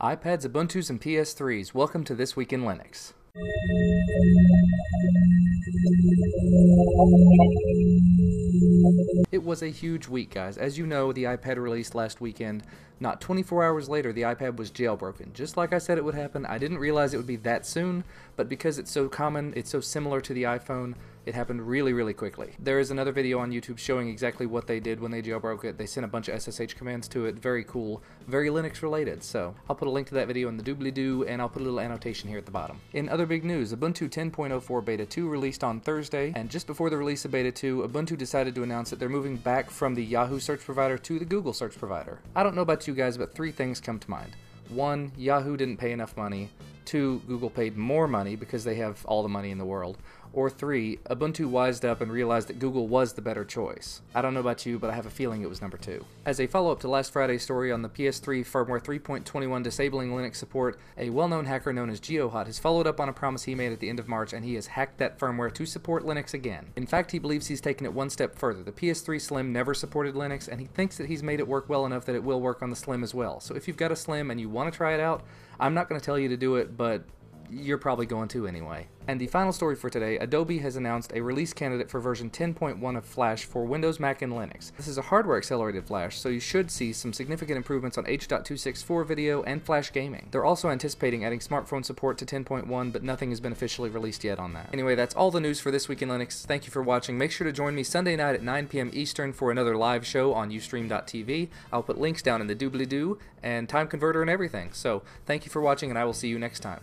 iPads, Ubuntu's, and PS3s, welcome to This Week in Linux. It was a huge week, guys. As you know, the iPad released last weekend. Not 24 hours later, the iPad was jailbroken. Just like I said it would happen, I didn't realize it would be that soon, but because it's so common, it's so similar to the iPhone, it happened really, really quickly. There is another video on YouTube showing exactly what they did when they jailbroke it. They sent a bunch of SSH commands to it. Very cool. Very Linux related. So I'll put a link to that video in the doobly-doo, and I'll put a little annotation here at the bottom. In other big news, Ubuntu 10.04 Beta 2 released on Thursday, and just before the release of Beta 2, Ubuntu decided to announce that they're moving back from the Yahoo search provider to the Google search provider. I don't know about you guys, but three things come to mind. One, Yahoo didn't pay enough money. Two, Google paid more money because they have all the money in the world. Or three, Ubuntu wised up and realized that Google was the better choice. I don't know about you, but I have a feeling it was number two. As a follow up to last Friday's story on the PS3 firmware 3.21 disabling Linux support, a well known hacker known as GeoHot has followed up on a promise he made at the end of March and he has hacked that firmware to support Linux again. In fact, he believes he's taken it one step further. The PS3 Slim never supported Linux and he thinks that he's made it work well enough that it will work on the Slim as well. So if you've got a Slim and you want to try it out, I'm not going to tell you to do it, but you're probably going to anyway. And the final story for today, Adobe has announced a release candidate for version 10.1 of Flash for Windows, Mac, and Linux. This is a hardware accelerated Flash, so you should see some significant improvements on H.264 video and Flash gaming. They're also anticipating adding smartphone support to 10.1, but nothing has been officially released yet on that. Anyway, that's all the news for this week in Linux. Thank you for watching. Make sure to join me Sunday night at 9 p.m. Eastern for another live show on Ustream.tv. I'll put links down in the doobly-doo and time converter and everything. So, thank you for watching, and I will see you next time.